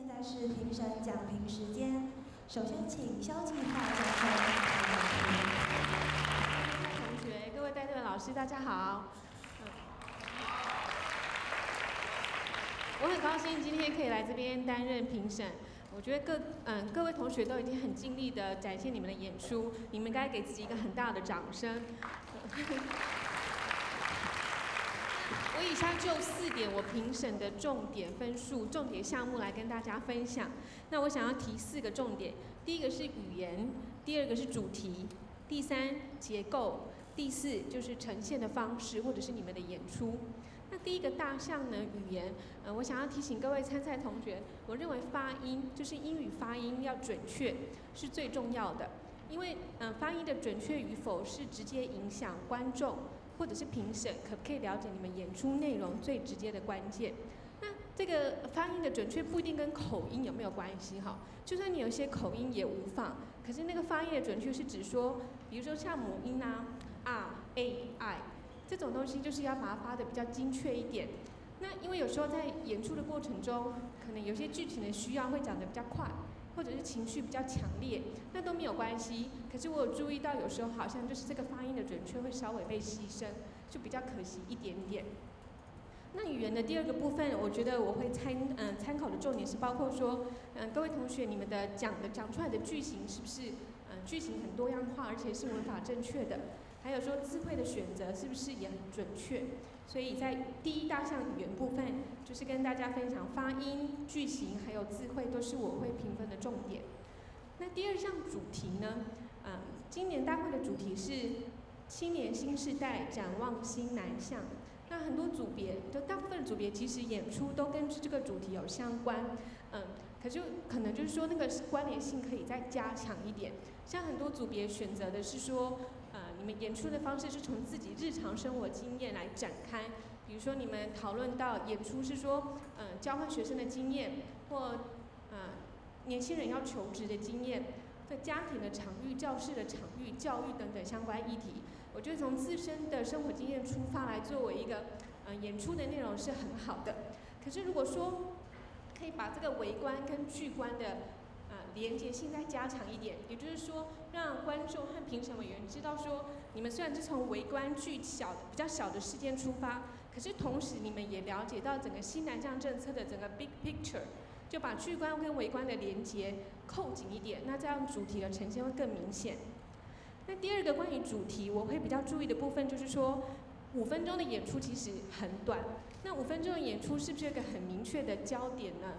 现在是评审讲评时间，首先请萧敬华教授。各位同学、各位带队老师，大家好。我很高兴今天可以来这边担任评审。我觉得各嗯各位同学都已经很尽力的展现你们的演出，你们该给自己一个很大的掌声。我以下就四点我评审的重点分数、重点项目来跟大家分享。那我想要提四个重点，第一个是语言，第二个是主题，第三结构，第四就是呈现的方式或者是你们的演出。那第一个大项呢，语言，呃，我想要提醒各位参赛同学，我认为发音就是英语发音要准确是最重要的，因为嗯、发音的准确与否是直接影响观众或者是评审可不可以了解你们演出内容最直接的关键。那这个发音的准确不一定跟口音有没有关系哈，就算你有些口音也无妨，可是那个发音的准确是指说，比如说像母音啊啊 a i 这种东西，就是要把它发的比较精确一点。那因为有时候在演出的过程中，可能有些剧情的需要会讲的比较快，或者是情绪比较强烈，那都没有关系。可是我有注意到，有时候好像就是这个发音的准确会稍微被牺牲，就比较可惜一点点。那语言的第二个部分，我觉得我会参嗯、参考的重点是包括说，嗯、各位同学你们的讲的讲出来的句型是不是嗯、句型很多样化，而且是文法正确的？还有说词汇的选择是不是也很准确？所以在第一大项语言部分，就是跟大家分享发音、句型还有词汇都是我会评分的重点。那第二项主题呢？嗯，今年大会的主题是青年新时代展望新南向。那很多组别，就大部分的组别其实演出都跟这个主题有相关，嗯，可是可能就是说那个关联性可以再加强一点。像很多组别选择的是说，你们演出的方式是从自己日常生活经验来展开，比如说你们讨论到演出是说，嗯、交换学生的经验，或呃年轻人要求职的经验。对家庭的场域、教室的场域、教育等等相关议题，我觉得从自身的生活经验出发来作为一个呃演出的内容是很好的。可是如果说可以把这个围观跟聚观的呃连接性再加强一点，也就是说让观众和评审委员知道说，你们虽然是从围观巨小的比较小的事件出发，可是同时你们也了解到整个新南向政策的整个 big picture。就把巨观跟微观的连接扣紧一点，那这样主题的呈现会更明显。那第二个关于主题，我会比较注意的部分就是说，五分钟的演出其实很短。那五分钟的演出是不是有一个很明确的焦点呢？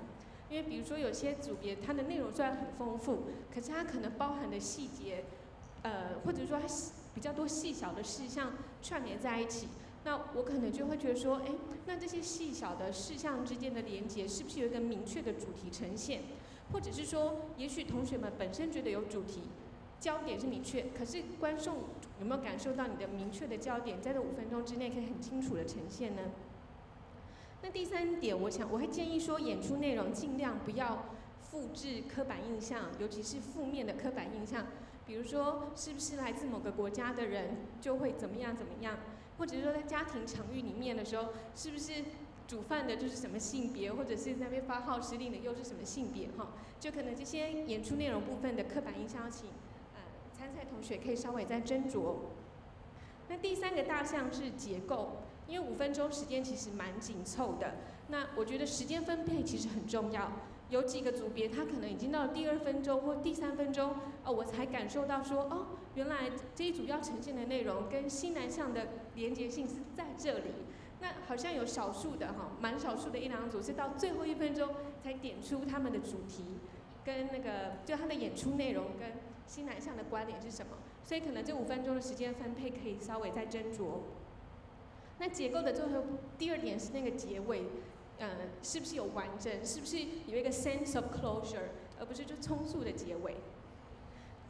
因为比如说有些组别它的内容虽然很丰富，可是它可能包含的细节，呃，或者说它比较多细小的事项串联在一起。那我可能就会觉得说，哎，那这些细小的事项之间的连接是不是有一个明确的主题呈现？或者是说，也许同学们本身觉得有主题，焦点是明确，可是观众有没有感受到你的明确的焦点在这五分钟之内可以很清楚的呈现呢？那第三点，我想我会建议说，演出内容尽量不要复制刻板印象，尤其是负面的刻板印象，比如说是不是来自某个国家的人就会怎么样怎么样。或者是说在家庭场域里面的时候，是不是煮饭的就是什么性别，或者是那边发号施令的又是什么性别哈？就可能这些演出内容部分的刻板印象，请呃参赛同学可以稍微再斟酌。那第三个大项是结构，因为五分钟时间其实蛮紧凑的，那我觉得时间分配其实很重要。有几个组别，他可能已经到了第二分钟或第三分钟，哦，我才感受到说，哦，原来这一组要呈现的内容跟西南向的连接性是在这里。那好像有少数的哈，蛮少数的一两组是到最后一分钟才点出他们的主题，跟那个就他的演出内容跟西南向的关联是什么，所以可能这五分钟的时间分配可以稍微再斟酌。那结构的最后第二点是那个结尾。呃，是不是有完整？是不是有一个 sense of closure，而不是就匆促的结尾？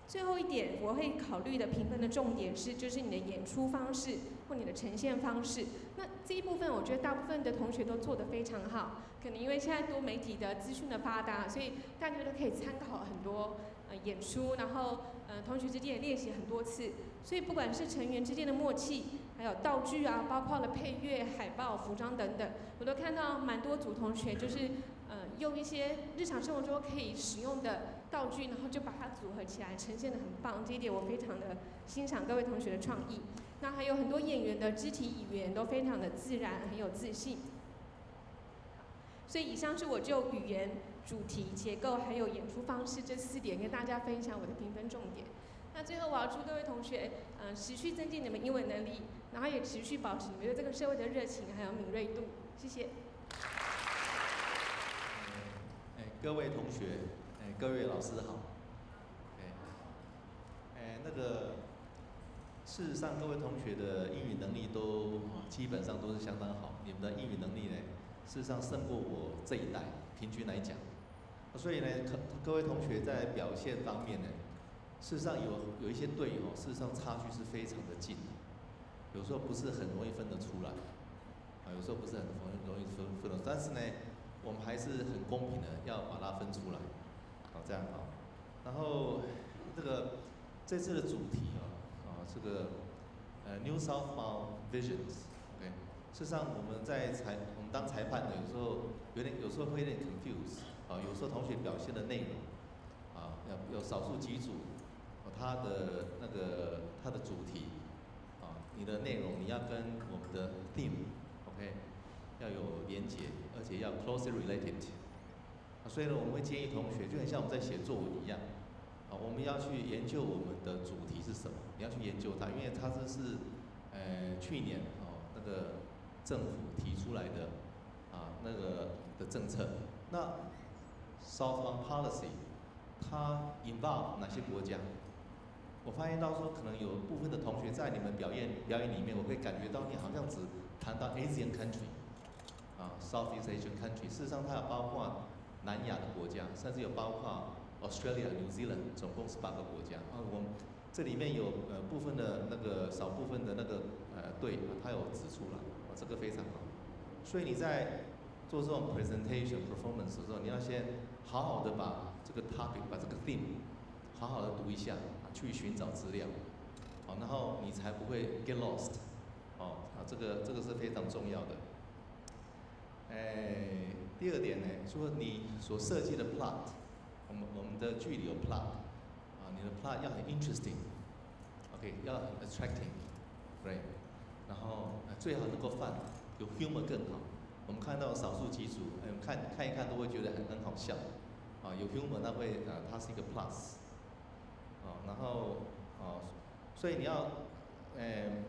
最后一点，我会考虑的评分的重点是，就是你的演出方式或你的呈现方式。那这一部分，我觉得大部分的同学都做得非常好。可能因为现在多媒体的资讯的发达，所以大家都可以参考很多呃演出，然后呃同学之间也练习很多次。所以不管是成员之间的默契，还有道具啊，包括了配乐、海报、服装等等，我都看到蛮多组同学就是呃用一些日常生活中可以使用的道具，然后就把它组合起来，呈现的很棒。这一点我非常的欣赏各位同学的创意。那还有很多演员的肢体语言都非常的自然，很有自信。所以以上是我就语言、主题、结构还有演出方式这四点跟大家分享我的评分重点。那最后我要祝各位同学，嗯，持续增进你们英文能力，然后也持续保持你们对这个社会的热情还有敏锐度。谢谢。哎，各位同学，哎，各位老师好。哎，哎，那个，事实上各位同学的英语能力都基本上都是相当好，你们的英语能力呢，事实上胜过我这一代平均来讲。所以呢，可各位同学在表现方面呢。事实上有有一些队友，事实上差距是非常的近，有时候不是很容易分得出来，啊，有时候不是很容易容易分分得，但是呢，我们还是很公平的要把它分出来，好这样啊，然后这个这次的主题啊，啊这个呃 New Southbound Visions，OK，事实上我们在裁我们当裁判的有时候有点有时候会有点 confuse，啊，有时候同学表现的内容，啊，有有少数几组。它的那个它的主题，啊，你的内容你要跟我们的 theme，OK，要有连结，而且要 closely related。啊，所以呢，我们会建议同学，就很像我们在写作文一样，啊，我们要去研究我们的主题是什么，你要去研究它，因为它这是，呃，去年哦那个政府提出来的，啊，那个的政策。那 Southbound Policy 它 involve 哪些国家？我发现到说，可能有部分的同学在你们表演表演里面，我会感觉到你好像只谈到 Asian country，啊，Southeast Asian country，事实上它有包括南亚的国家，甚至有包括 Australia、New Zealand，总共是八个国家。啊，我们这里面有呃部分的那个少部分的那个呃对，它有指出来，啊，这个非常好。所以你在做这种 presentation performance 的时候，你要先好好的把这个 topic，把这个 theme 好好的读一下。去寻找资料，好，然后你才不会 get lost，哦，啊，这个这个是非常重要的。哎，第二点呢，说你所设计的 plot，我们我们的剧里有 plot，啊，你的 plot 要很 interesting，OK，要很 attracting，right，然后最好能够 fun，有 humor 更好。我们看到少数几组，哎，看看一看都会觉得很很好笑，啊，有 humor 那会啊，它是一个 plus。然后，哦，所以你要，诶，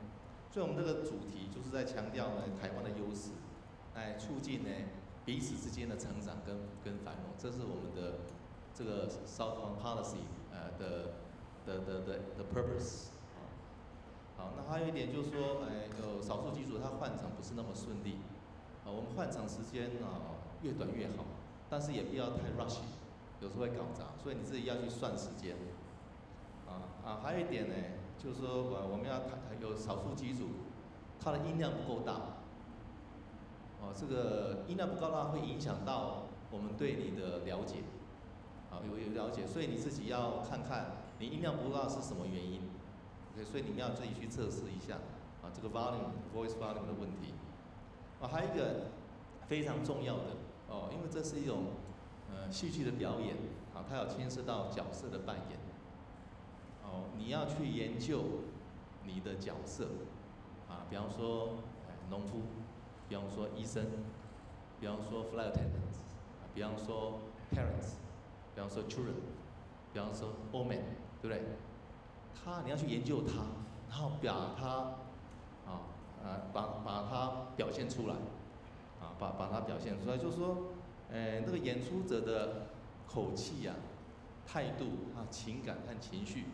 所以我们这个主题就是在强调呢台湾的优势，来促进呢彼此之间的成长跟跟繁荣，这是我们的这个 Southbound Policy 呃的的的的的 purpose。好，那还有一点就是说，诶，有少数机组它换场不是那么顺利，啊，我们换场时间啊越短越好，但是也不要太 rush，有时候会搞砸，所以你自己要去算时间。啊，还有一点呢，就是说，我我们要谈谈有少数几组，它的音量不够大，哦，这个音量不够大会影响到我们对你的了解，啊，有有了解，所以你自己要看看你音量不够大是什么原因，OK，所以你们要自己去测试一下，啊，这个 volume voice volume 的问题，啊，还有一个非常重要的，哦，因为这是一种呃戏剧的表演，啊，它要牵涉到角色的扮演。你要去研究你的角色，啊，比方说农夫，比方说医生，比方说 flight attendants，比方说 parents，比方说 children，比方说 old man，对不对？他你要去研究他，然后把他，啊，啊，把把他表现出来，啊，把把他表现出来，就是说，呃，那个演出者的口气呀、态度啊、情感和情绪。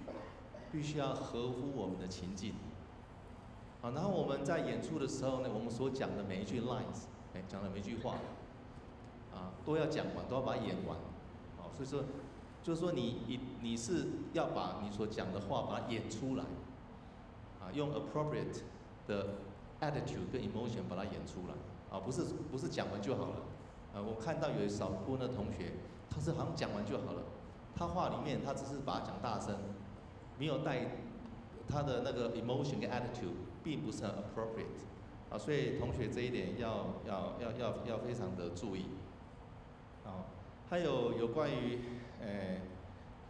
必须要合乎我们的情境，啊，然后我们在演出的时候呢，我们所讲的每一句 lines，哎，讲的每一句话，啊，都要讲完，都要把它演完，啊，所以说，就是说你你你是要把你所讲的话把它演出来，啊，用 appropriate 的 attitude 跟 emotion 把它演出来，啊，不是不是讲完就好了，啊，我看到有少部分的同学，他是好像讲完就好了，他话里面他只是把它讲大声。没有带他的那个 emotion 跟 attitude，并不是很 appropriate，啊，所以同学这一点要要要要要非常的注意，啊。还有有关于呃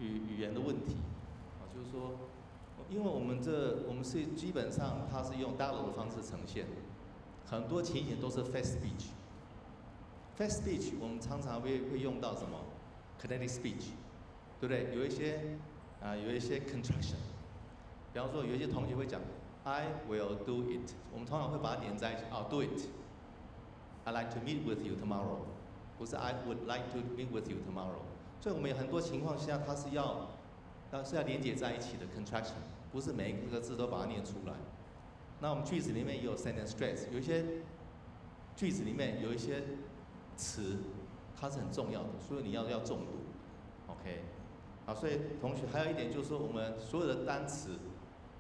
语语言的问题啊，就是说，因为我们这我们是基本上它是用 dialogue 的方式呈现，很多情形都是 face speech。face speech 我们常常会会用到什么 kinetic speech，对不对？有一些啊有一些 contraction，比方说有一些同学会讲 I will do it，我们通常会把它连在一起，啊 do it。I like to meet with you tomorrow，不是 I would like to meet with you tomorrow。所以我们有很多情况下它是要要是要连接在一起的 contraction，不是每一个字都把它念出来。那我们句子里面也有 sentence stress，有一些句子里面有一些词它是很重要的，所以你要要重读，OK？好，所以同学还有一点就是说，我们所有的单词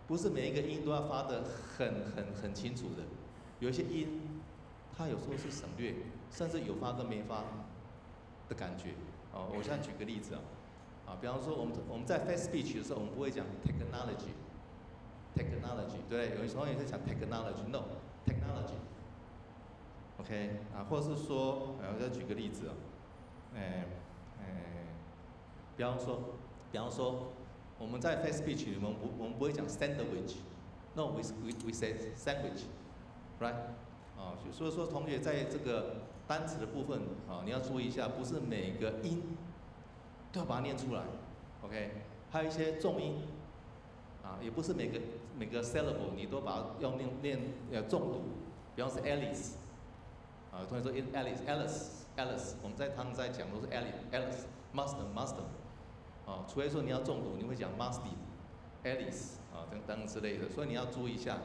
不是每一个音都要发的很很很清楚的，有一些音它有时候是省略，甚至有发跟没发的感觉。哦，我现在举个例子啊，啊，比方说我们我们在 face speech 的时候，我们不会讲 technology，technology，对，有时候也会讲 technology，no，technology，OK，啊，或者是说，呃，我再举个例子啊，哎哎，比方说，比方说，我们在 face speech 里面，不，我们不会讲 sandwich，no，we we we say sandwich，right？啊，所以说同学在这个单词的部分啊，你要注意一下，不是每个音都要把它念出来，OK？还有一些重音啊，也不是每个每个 syllable 你都把它要念念要重读，比方是 Alice，啊，同学说 Alice，Alice，Alice，我们在他们在讲都是 Alice，Alice，Master，Master，啊，除非说你要重读，你会讲 Musty，Alice，啊等等之类的，所以你要注意一下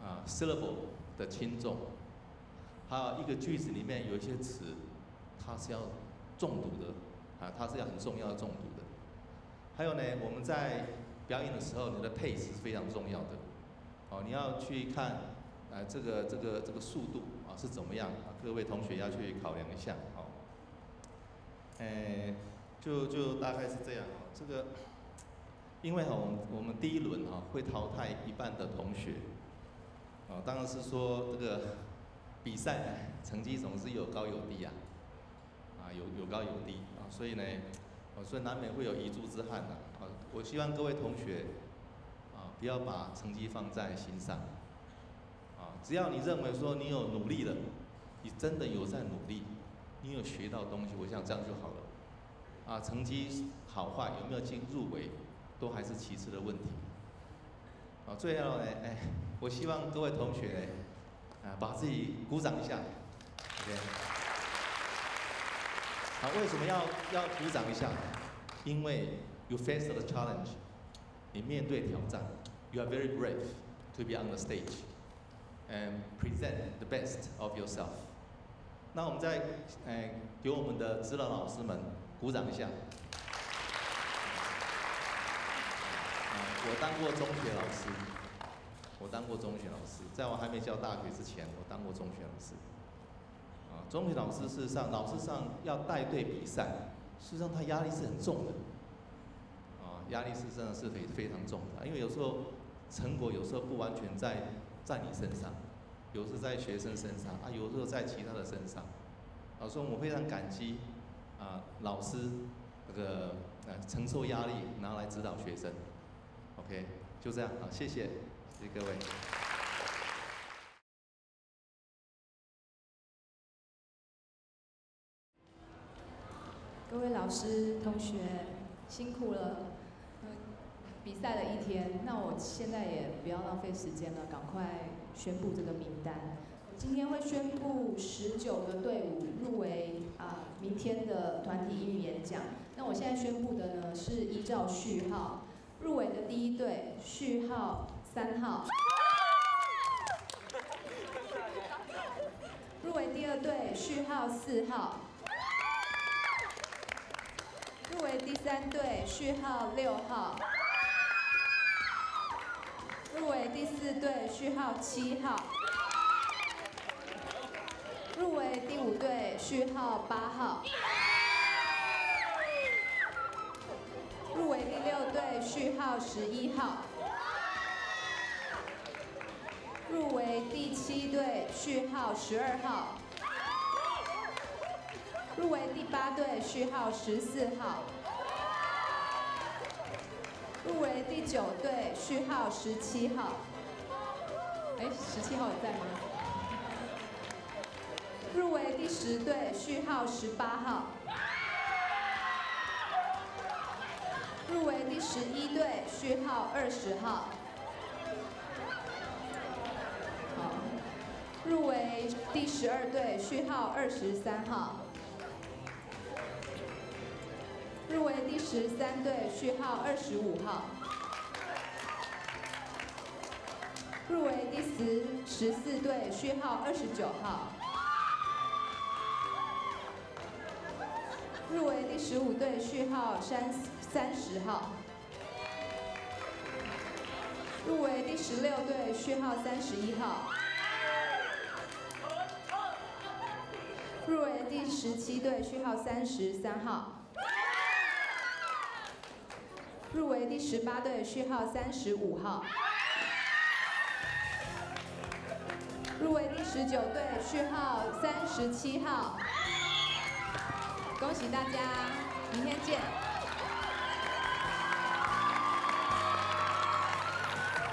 啊 syllable。的轻重，还有一个句子里面有一些词，它是要重读的，啊，它是要很重要的重读的。还有呢，我们在表演的时候，你的 pace 是非常重要的，哦，你要去看，啊，这个这个这个速度啊是怎么样，啊，各位同学要去考量一下，哦。哎，就就大概是这样，这个，因为哈，我们我们第一轮哈会淘汰一半的同学。哦，当然是说这个比赛成绩总是有高有低啊，啊有有高有低啊，所以呢，所以难免会有遗珠之憾呐。啊，我希望各位同学啊不要把成绩放在心上，啊，只要你认为说你有努力了，你真的有在努力，你有学到东西，我想这样就好了。啊，成绩好坏有没有进入围，都还是其次的问题。啊，最后呢，哎，我希望各位同学呢，啊，把自己鼓掌一下，OK。好，为什么要要鼓掌一下？因为 you face the challenge，你面对挑战，you are very brave to be on the stage and present the best of yourself。那我们再，哎，给我们的指导老师们鼓掌一下。我当过中学老师，我当过中学老师，在我还没教大学之前，我当过中学老师。啊，中学老师事实上，老师上要带队比赛，事实上他压力是很重的。啊，压力是真的是非非常重的，因为有时候成果有时候不完全在在你身上，有时在学生身上，啊，有时候在其他的身上。啊，所以我非常感激啊老师那个呃承受压力，然后来指导学生。OK，就这样，好，谢谢，谢谢各位。各位老师、同学，辛苦了。比赛了一天，那我现在也不要浪费时间了，赶快宣布这个名单。今天会宣布十九个队伍入围啊，明天的团体英语演讲。那我现在宣布的呢，是依照序号。入围的第一队序号三号，入围第二队序号四号，入围第三队序号六号，入围第四队序号七号，入围第五队序号八号。入围第六队序号十一号，入围第七队序号十二号，入围第八队序号十四号。入围第九队序号十七号。哎，十七号也在吗？第十队序号十八号。入围第十一队序号二十号。好，入围第十二队序号二十三号。入围第十三队序号二十五号。入围第十十四队序号二十九号。十五队序号三三十号。入围第十六队序号三十一号。入围第十七队序号三十三号。入围第十八队序号三十五号。入围第十九队序号三十七号。请大家，明天见。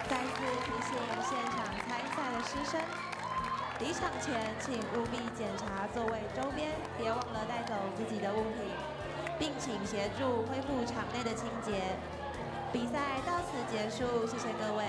再次提醒现场参赛的师生，离场前请务必检查座位周边，别忘了带走自己的物品，并请协助恢复场内的清洁。比赛到此结束，谢谢各位。